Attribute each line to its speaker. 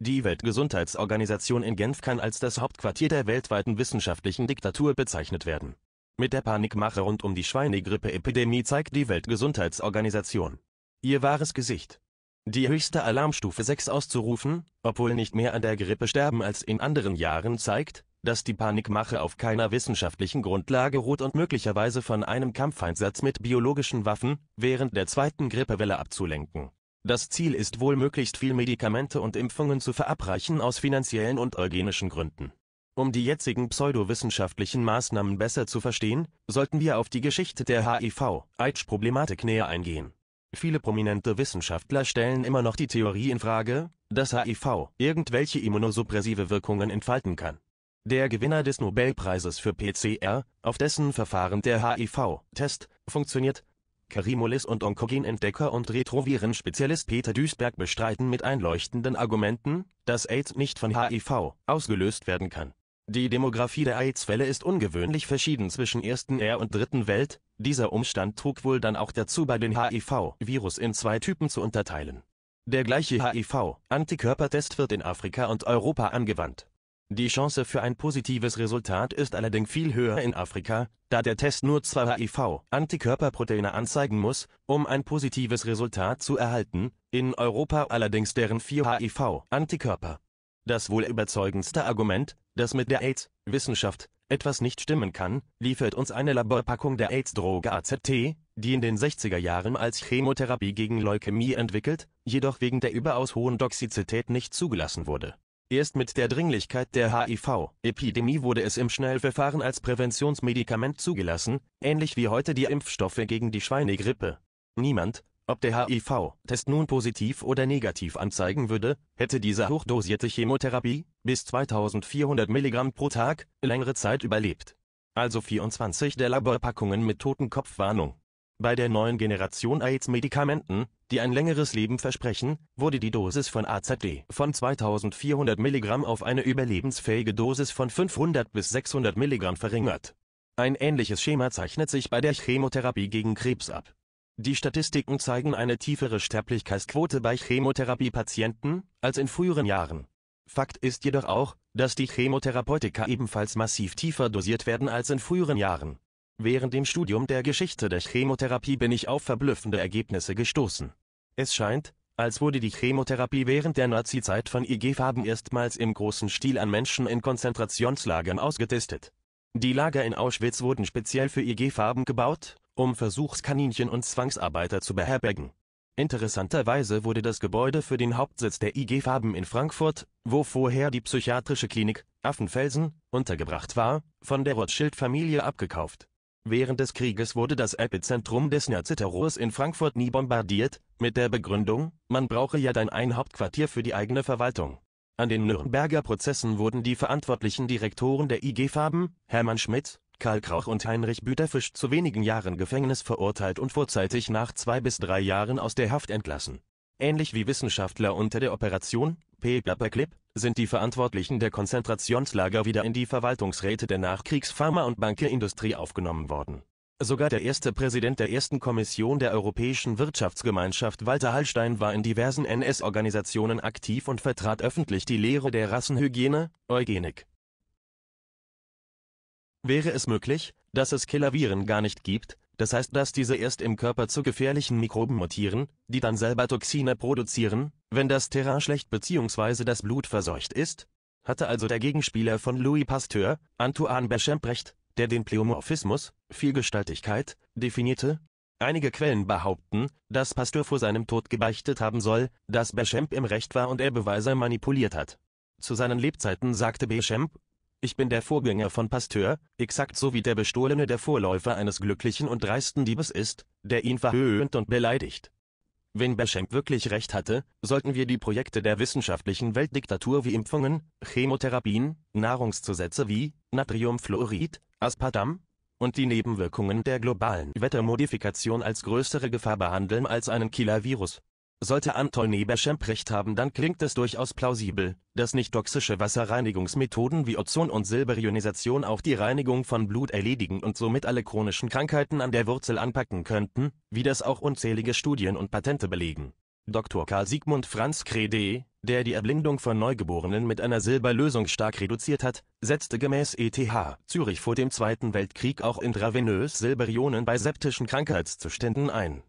Speaker 1: Die Weltgesundheitsorganisation in Genf kann als das Hauptquartier der weltweiten wissenschaftlichen Diktatur bezeichnet werden. Mit der Panikmache rund um die Schweinegrippe-Epidemie zeigt die Weltgesundheitsorganisation ihr wahres Gesicht. Die höchste Alarmstufe 6 auszurufen, obwohl nicht mehr an der Grippe sterben als in anderen Jahren zeigt, dass die Panikmache auf keiner wissenschaftlichen Grundlage ruht und möglicherweise von einem Kampfeinsatz mit biologischen Waffen während der zweiten Grippewelle abzulenken das Ziel ist wohl möglichst viel Medikamente und Impfungen zu verabreichen aus finanziellen und eugenischen Gründen. Um die jetzigen pseudowissenschaftlichen Maßnahmen besser zu verstehen, sollten wir auf die Geschichte der HIV-AIDS-Problematik näher eingehen. Viele prominente Wissenschaftler stellen immer noch die Theorie in Frage, dass HIV irgendwelche immunosuppressive Wirkungen entfalten kann. Der Gewinner des Nobelpreises für PCR, auf dessen Verfahren der HIV-Test funktioniert, Karimolis und Onkogen-Entdecker und Retroviren-Spezialist Peter Duisberg bestreiten mit einleuchtenden Argumenten, dass AIDS nicht von HIV ausgelöst werden kann. Die Demografie der AIDS-Fälle ist ungewöhnlich verschieden zwischen ersten R und dritten Welt, dieser Umstand trug wohl dann auch dazu bei den HIV-Virus in zwei Typen zu unterteilen. Der gleiche HIV-Antikörpertest wird in Afrika und Europa angewandt die Chance für ein positives Resultat ist allerdings viel höher in Afrika, da der Test nur zwei HIV-Antikörperproteine anzeigen muss, um ein positives Resultat zu erhalten, in Europa allerdings deren vier HIV-Antikörper. Das wohl überzeugendste Argument, dass mit der AIDS-Wissenschaft etwas nicht stimmen kann, liefert uns eine Laborpackung der AIDS-Droge AZT, die in den 60er Jahren als Chemotherapie gegen Leukämie entwickelt, jedoch wegen der überaus hohen Toxizität nicht zugelassen wurde Erst mit der Dringlichkeit der HIV-Epidemie wurde es im Schnellverfahren als Präventionsmedikament zugelassen, ähnlich wie heute die Impfstoffe gegen die Schweinegrippe. Niemand, ob der HIV-Test nun positiv oder negativ anzeigen würde, hätte diese hochdosierte Chemotherapie, bis 2400 Milligramm pro Tag, längere Zeit überlebt. Also 24 der Laborpackungen mit Totenkopfwarnung. Bei der neuen Generation AIDS-Medikamenten, die ein längeres Leben versprechen, wurde die Dosis von AZD von 2400 mg auf eine überlebensfähige Dosis von 500 bis 600 mg verringert. Ein ähnliches Schema zeichnet sich bei der Chemotherapie gegen Krebs ab. Die Statistiken zeigen eine tiefere Sterblichkeitsquote bei Chemotherapiepatienten als in früheren Jahren. Fakt ist jedoch auch, dass die Chemotherapeutika ebenfalls massiv tiefer dosiert werden als in früheren Jahren. Während dem Studium der Geschichte der Chemotherapie bin ich auf verblüffende Ergebnisse gestoßen. Es scheint, als wurde die Chemotherapie während der Nazizeit von IG-Farben erstmals im großen Stil an Menschen in Konzentrationslagern ausgetestet. Die Lager in Auschwitz wurden speziell für IG-Farben gebaut, um Versuchskaninchen und Zwangsarbeiter zu beherbergen. Interessanterweise wurde das Gebäude für den Hauptsitz der IG-Farben in Frankfurt, wo vorher die psychiatrische Klinik Affenfelsen untergebracht war, von der Rothschild-Familie abgekauft Während des Krieges wurde das Epizentrum des Naziterrors in Frankfurt nie bombardiert, mit der Begründung, man brauche ja dann ein Hauptquartier für die eigene Verwaltung. An den Nürnberger Prozessen wurden die verantwortlichen Direktoren der IG Farben, Hermann Schmidt, Karl Krauch und Heinrich Büterfisch zu wenigen Jahren Gefängnis verurteilt und vorzeitig nach zwei bis drei Jahren aus der Haft entlassen. Ähnlich wie Wissenschaftler unter der Operation Paperclip sind die Verantwortlichen der Konzentrationslager wieder in die Verwaltungsräte der Nachkriegspharma- und Bankeindustrie aufgenommen worden. Sogar der erste Präsident der ersten Kommission der Europäischen Wirtschaftsgemeinschaft Walter Hallstein war in diversen NS-Organisationen aktiv und vertrat öffentlich die Lehre der Rassenhygiene, Eugenik. Wäre es möglich, dass es Killerviren gar nicht gibt, das heißt, dass diese erst im Körper zu gefährlichen Mikroben mutieren, die dann selber Toxine produzieren, wenn das Terrain schlecht bzw. das Blut verseucht ist? Hatte also der Gegenspieler von Louis Pasteur, Antoine Béchamp recht, der den Pleomorphismus, Vielgestaltigkeit, definierte? Einige Quellen behaupten, dass Pasteur vor seinem Tod gebeichtet haben soll, dass Béchamp im Recht war und er Beweise manipuliert hat. Zu seinen Lebzeiten sagte Béchamp, ich bin der Vorgänger von Pasteur, exakt so wie der Bestohlene der Vorläufer eines glücklichen und dreisten Diebes ist, der ihn verhöhnt und beleidigt. Wenn Beschenk wirklich recht hatte, sollten wir die Projekte der wissenschaftlichen Weltdiktatur wie Impfungen, Chemotherapien, Nahrungszusätze wie Natriumfluorid, Aspartam und die Nebenwirkungen der globalen Wettermodifikation als größere Gefahr behandeln als einen Killer-Virus. Sollte Anton Neberschemp recht haben, dann klingt es durchaus plausibel, dass nicht toxische Wasserreinigungsmethoden wie Ozon und Silberionisation auch die Reinigung von Blut erledigen und somit alle chronischen Krankheiten an der Wurzel anpacken könnten, wie das auch unzählige Studien und Patente belegen. Dr. Karl Sigmund Franz Krede, der die Erblindung von Neugeborenen mit einer Silberlösung stark reduziert hat, setzte gemäß ETH Zürich vor dem Zweiten Weltkrieg auch intravenös Silberionen bei septischen Krankheitszuständen ein